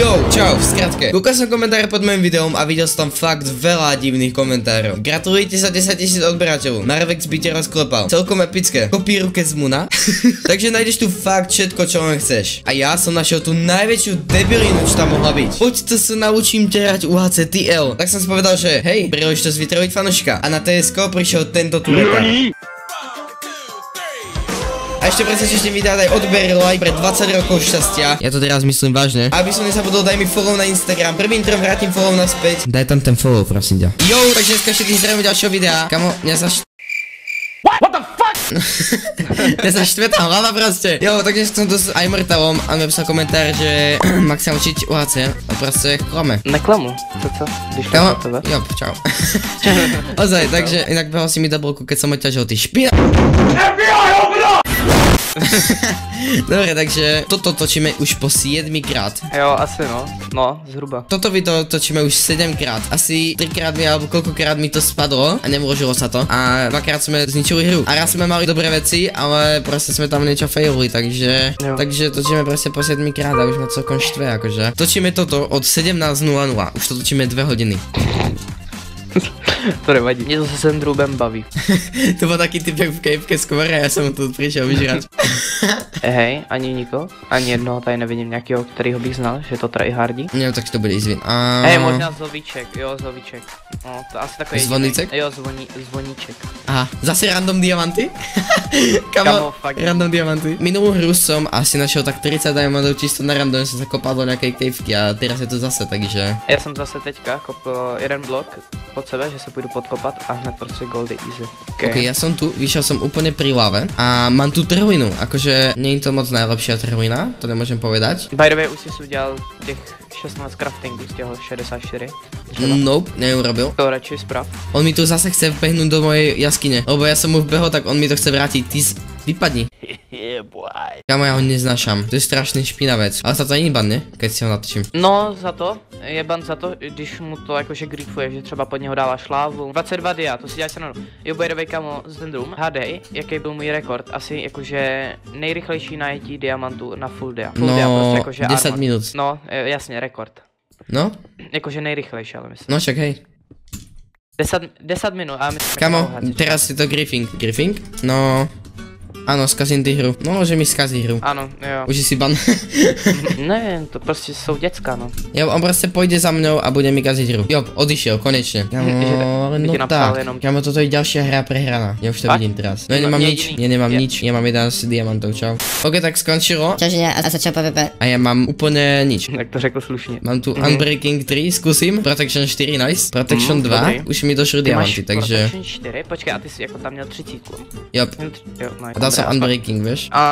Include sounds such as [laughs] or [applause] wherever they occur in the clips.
Yo, čau, v skratke. Kúkal som komentáre pod mojim videom a videl som tam fakt veľa divných komentárov. Gratulujte sa 10 tisíc odberateľov. Marvex by ťa rozklepal. Celkom epické. Kopíruke z Muna. [laughs] Takže nájdeš tu fakt všetko, čo len chceš. A ja som našiel tú najväčšiu debilinu, čo tam mohla byť. Poď to sa naučím ťahať UHC TL. Tak som si povedal, že hej, príležitosť vytrojiť fanoška. A na TSK prišiel tento tureta. A ešte presne videa daj odber like pre 20 rokov šťastia. Ja to teraz myslím vážne. Aby som nezabudol, daj mi follow na Instagram. Prvým trom vrátim follow naspäť. Daj tam ten follow, prosím ťa. Jo, takže dneska všetkých zdravím ďalšieho videa. Kamo, mňa sa št... What the fuck? [laughs] mňa sa štvetá hlava proste. Jo, takže som tu s iMortalom a napísal komentár, že [clears throat] má sa učiť UHC a proste klame. Neklamu, to co? Když Kamo, jo, čau. [laughs] Ozaj, takže inak behol si mi doubleku, keď som odťažil ty špina. [laughs] Dobre, takže toto točíme už po 7 krát. Jo, asi no. No, zhruba. Toto video točíme už 7 krát. Asi 3 krát mi alebo koľkokrát mi to spadlo a nemôžilo sa to. A dvakrát sme zničili hru. A raz sme mali dobré veci, ale proste sme tam niečo failli, takže... Jo. Takže točíme proste po 7 krát a už ma celkom štve, akože. Točíme toto od 17.00. Už to točíme 2 hodiny. [laughs] To nevadí. Mě to se Sendrubem baví. [laughs] to bol taký typek v kejvke skôr a ja som mu tu prišiel vyžrať. Eh, hej, ani niko. Ani jednoho tady nevidím nějakého, kterýho bych znal, že to tryhardí. Neviem, tak to bude ísť vin. A... Hej, možná Zovíček, jo, Zovíček. No, to asi takový Zvoníček? Jo, zvoní, zvoníček. Aha, zase random diamanty? [laughs] Kamo, Kamo, fakt. random diamanty. Minulú hru som asi našiel tak 30 diamantov čisto na random, som sa kopal do nejakej kejvky a teraz je to zase, takže... Já jsem zase teďka kopl jeden blok pod sebe, že se půjdu podkopat a hned prostě goldy easy. Okay. Ok, ja som tu, vyšiel som úplne pri lave a mám tu trhlinu, akože nie je to moc najlepšia trhlina, to nemôžem povedať. By the way, už jsi si udělal těch 16 craftingů z těho 64. Třeba. Nope, neurobil. To radši sprav. On mi tu zase chce vbehnúť do mojej jaskyne, lebo ja som mu vbehol, tak on mi to chce vrátiť, ty z... vypadni. [laughs] Kamo, ja ho neznášam, to je strašný špinavec, ale sa to není ban, ne? Keď si ho natočím. No, za to, je ban za to, když mu to jakože griefuje, že třeba pod něho dáváš lávu. 22 dia, to si děláš se Jo, by the kamo, z Dendrum, hádej, jaký byl můj rekord, asi jakože nejrychlejší najetí diamantu na full dia. Full dia, No, prostě jakože 10 armor. minút. No, e, jasně, rekord. No, Jakože nejrychlejší, ale myslím. no však hej. 10, 10 minut, a myslím, Kamo, teraz je to Griffing. Griffing? No... Áno, skazím ty hru. No, že mi skazí hru. Ano, jo. Už si ban. [laughs] Nevím, to prostě jsou děcka, no. jo, on proste pôjde za mnou a bude mi kaziť hru. Jo, odišiel, konečne. Kamo, Že- ale no tak. jenom- Kamo, toto je ďalšia hra prehraná. Ja už to vidím teraz. No nemám nič, ja nemám nič. Ja mám 11 diamantov, čau. Ok, tak skončilo. Čauže, a začal PvP. A ja mám úplne nič. Jak to řekl slušně. Mám tu Mhm. Unbreaking 3, skúsim. Protection 4, nice. Protection Mhm, 2, dobrý. už mi máš diamanty, takže... Protection 4, počkej, a ty jsi jako tam měl 30. Jo, Jo, no, dobré, Unbreaking, vieš? A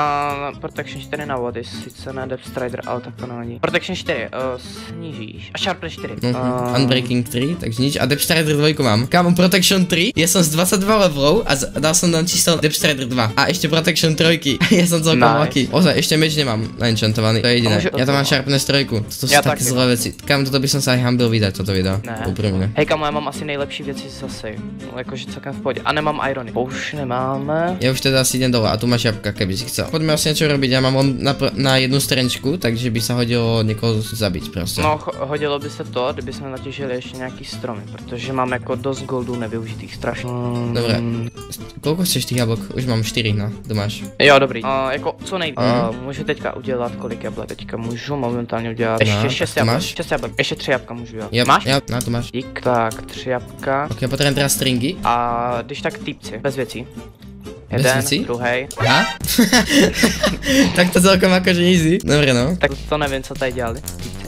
Protection 4 na vody, sice ne Depth Strider, ale tak to nevadí. Protection 4 uh, snížíš. A Sharpness 4. Mhm. Uh, Unbreaking 3, takže nič. A Depth Strider 2 mám. Kámo, Protection 3, ja som z 22 levelov a dal som tam čisto Depth Strider 2. A ešte Protection 3, ja som celkom Nice. lucky. Ozaj, ešte meč nemám naenchantovaný, to je jediné. Ja tam mám Sharpness 3, toto sú Ja také taky. zlé veci. Kámo, toto by som sa aj hambil vydať, toto video. Ne. Úprimne. Hej kamo, já mám asi nejlepší věci zase. No, jakože celkem v pohodě. A nemám irony. Už nemáme. Ja už teda asi idem dole a tu máš jabka, keby si chcel. Poďme asi niečo robiť, ja mám len na, na jednu stranečku, takže by sa hodilo niekoho zabiť proste. No, ho- hodilo by se to, kdyby jsme natěžili ještě nějaký stromy, protože mám jako dost goldů nevyužitých strašně. Mm, Dobre. Koľko chceš tých jablok? Už mám 4, no, to máš. Jo, dobrý. Uh, jako co nejvíc. Mhm. Uh, můžu teďka udělat kolik jablek? Teďka můžu momentálně udělat. No, Ještě tak 6 to jablek. máš? 6 jablek. Ještě 3 jabka můžu udělat. Jab, Máš? Jab, no, to máš. Dík. Tak, 3 jabka. Ok, ja potrebujem teraz stringy. A když tak týpci, bez věcí. Jeden, druhý. Aha. [laughs] tak to celkom akože easy. Dobre no. Tak to nevím, co tady dělali.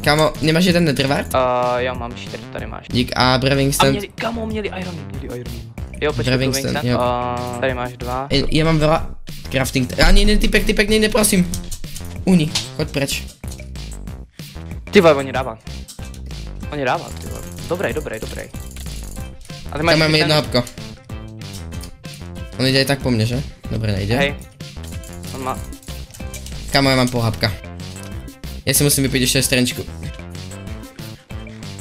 Kamo, nemáš jeden netherward? Uh, já mám 4, tady máš. Dík a Braving A Stand. měli, kamo, měli iron, měli iron. Jo, počkej, Driving tu stand, jo. Uh, tady máš dva. E, Ja mám veľa crafting. A nie, nie, typek, typek, nie, nie, prosím. Uni, choď preč. Ty vole, oni dává. Oni dává, ty vole. Dobrý, dobrý, dobrý. A ty máš Tam mám jedno hapko. On ide aj tak po mne, že? Dobre, nejde. Hej. On má... Kamo, ja mám pol hapka. Ja si musím vypiť ešte stranečku.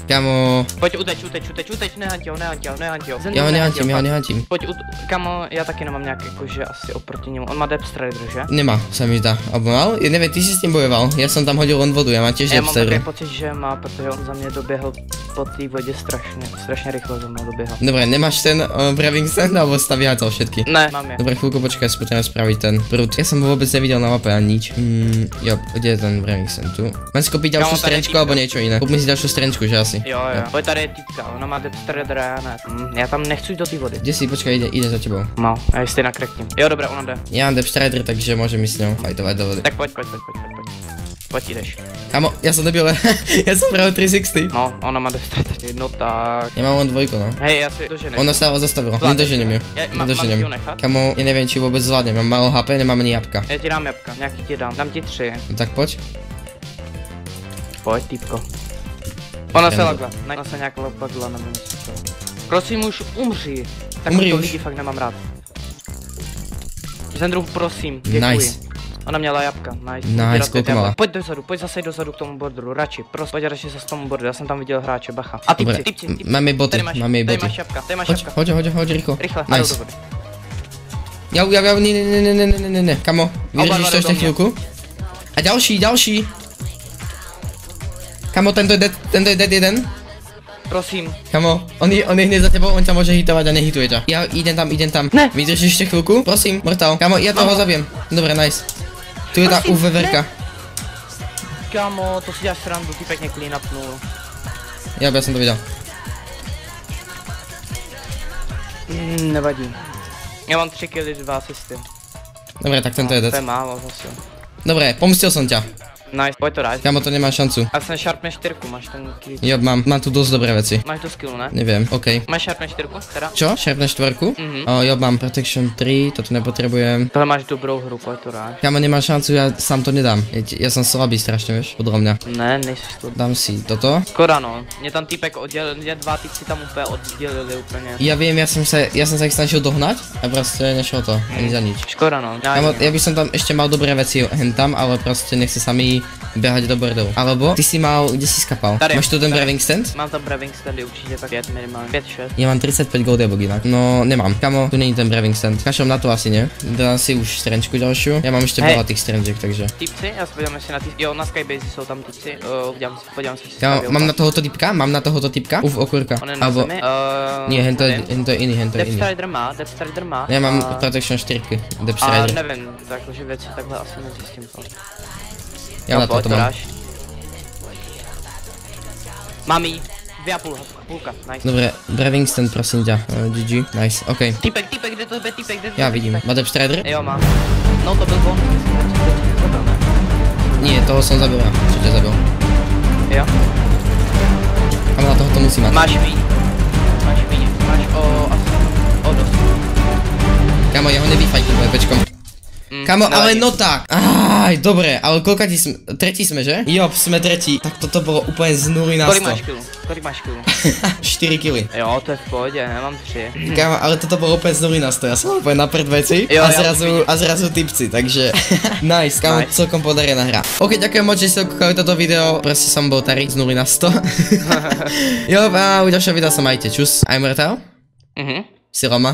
Kámo, Pojď, uteč, uteč, uteč, uteč, nehanti ho, nehanti ho, nehanti ho. já ho nehantím, já ho nehantím. Pojď, ut, kamo, já taky nemám nějak jakože asi oproti němu. On má Depth Strider, že? Nemá, se mi zdá. Abo mal? Ja neviem, ty si s tým bojoval. Ja som tam hodil len vodu, ja mám tiež Já mám takový pocit, že má, protože on za mě doběhl po té vodě strašně, strašně rychle za mnou doběhl. Dobré, nemáš ten eh, uh, braving stand nebo staví to všetky? Ne, mám je. Dobré, chvilku počkej, potřebujeme spravit ten prut. Já jsem ho vůbec neviděl na mapě ani nič. Mm, jo, kde je ten braving stand tu? Mám si koupit další straničku nebo něco jiné. Koupím si další straničku, že asi. Jo, jo. jo. tady je týpka, ona má dead rána. Hm, já tam nechci do té vody. Kde si, počkej, jde, jde za tebou. No, já jistě nakrekním. Jo, dobré, ona jde. Já mám dead takže můžeme s ním fajtovat do vody. Tak pojď, pojď, pojď, pojď pojď, pojď. Pojď, jdeš. Kamo, ja som debil, ja som pravil 360. No, ona má Strider, no tak. Ja mám len dvojku, no. Hej, já si doženeš. Ono sa ale zastavilo, nedoženiem ju. Nechat? Kamo, ja neviem, či vôbec zvládnem, mám málo HP, nemám ani jabka. Já ti dám jabka, nějaký ti dám. Dám ti tři. No tak poď. Pojď, týpko. Ona se lagla, ona se nějak lagla, nevím. Prosím už umři. Tak Umři to lidi fakt nemám rád. Zendru, prosím, děkuji. Nice. Ona měla jabka, nice. Nice, kolik mala? Pojď dozadu, pojď zase dozadu k tomu borderu, radši, prosím, pojď radši zase k tomu borderu, já jsem tam viděl hráče, bacha. A Dobre, typci, typci, typci. mám jej boty, Tady máš, tady boty. jabka, tady máš Hoď, jabka. hoď, hoď, hoď. Rychle, Nice. vody. Jau, jau, jau, ne, ne, ne, ne, ne, ne, ne, ne, kamo, vydržíš to mě. chvíľku? A ďalší, ďalší. Kamo, tento je dead, tento je dead jeden. Prosím, Kamo, on je, on je hneď za tebou, on ťa môže hitovať a nehituje ťa. Ja idem tam, idem tam. Ne. Vydržíš ešte chvíľku? Prosím, mortal. Kamo, ja toho zabijem. Dobre, nice. To je ta UVVka. Kámo, to si děláš srandu, ty pěkně cleanupnul. Já, já jsem to viděl. Mm, nevadí. Já mám tři killy, dva asisty. Dobré, tak tento no, je. To je málo zase. Dobré, pomstil jsem tě. Nice, pojď to dát. Kamo, to nemá šancu. Já jsem Sharpne 4, máš ten kit. Jo, mám, mám tu dosť dobré veci. Máš to skill, ne? Neviem, okej. Máš Sharpne 4, teda? Čo? Sharpne štvorku? Mhm. O, jo, mám Protection 3, toto nepotrebujem. Tohle máš dobrou hru, pojď to dáš. Kamo, nemá šancu, ja sám to nedám. Ja, ti- ja som slabý strašne, vieš, podľa mňa. Ne, nejsi to. Dám si toto. Škoda no, mě tam týpek oddělil, mě dva týpci tam úplně oddělili úplně. Ja viem, ja som sa, ja som sa ich snažil dohnať a proste nešlo to, ani za nič. Škoda no. Já, Kamo, ja by som tam ešte mal dobré veci hen tam, ale proste nechce sa behať do bordelu. Alebo ty si mal, kde si skapal? Tady, Máš tu ten tady. Braving Stand? Mám tam Braving standy určitě tak 5 minimálně. 5, 6. Ja mám 35 goldebok inak. No, nemám. Kamo, tu není ten Braving Stand. Kašlem na to asi nie. Dám si už strenčku ďalšiu. Ja mám ešte Hej. veľa tých strenčiek, takže. Týpci, já se podívám jestli na ty, jo na Skybase jsou tam týpci, uh, podívám se, podívám se, stavěl mám na tohoto typka? Mám na tohoto typka? Uf, okurka. On je uh, Nie, hen to, je, hen to je iný, hen to je Depth iný. Strider má, Depth Strider má. Ja mám a, Protection 4, Depth a Strider. nevím, takže věci takhle asi nezjistím to. No, na toto to mám. Mám jí, dvě a půl, půlka, nice. Dobre, Braving Stand, prosím ťa. Uh, GG, nice, OK. Týpek, týpek, kde to je, týpek, kde to Ja je, vidím. týpek? Má Depth Strider? Jo, má. No to byl on, to? Nie, toho som zabil ja. Čo ťa zabil? Jo. Kamo, na toho to musí mať. Máš míň. Máš míň, máš o, o dost. Kamo, ja ho nevyfajtím VPčkom. Kamo, ale nevadí. no tak. Aj, dobre, ale koľka ti sme, tretí sme, že? Jo, sme tretí. Tak toto bolo úplne z nuly na Kolik 100. máš kilu? Kolik máš kilu? [laughs] 4 kily. Jo, to je v pohodě, nemám tři. [laughs] Kámo, ale toto bolo úplne z nuly na 100. Ja som úplne na prd veci Jo, a, zrazu, a zrazu typci, takže [laughs] nice, kámo, Nice. celkom podarená hra. Ok, ďakujem moc, že ste kúkali toto video, proste som bol Tarik z nuly na 100. jo, a u ďalšieho videa sa majte, čus. I'm Mortal, Mhm. si Roma.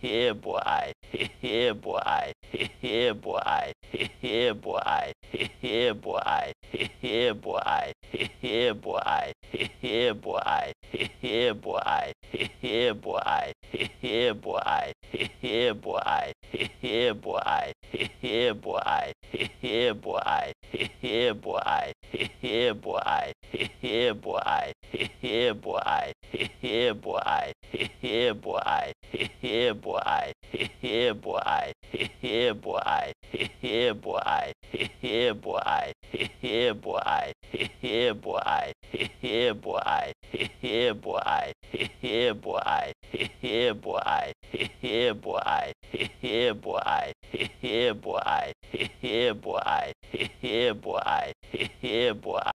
Yeah, boy. Yeah, boy. Yeah, boy. Yeah, boy. Yeah, boy. Yeah, boy. Yeah, boy. Yeah, boy. Yeah, boy. Yeah, boy. Yeah, boy. Yeah, boy. Yeah, boy. Yeah, boy. Yeah, boy. Yeah, boy. Yeah, boy. Yeah, boy. Yeah, boy. Yeah, boy. Yeah, boy. Yeah, boy. Yeah, boy. Yeah, boy. Yeah, boy. Yeah, boy. Yeah, boy. Yeah, boy. Yeah, boy.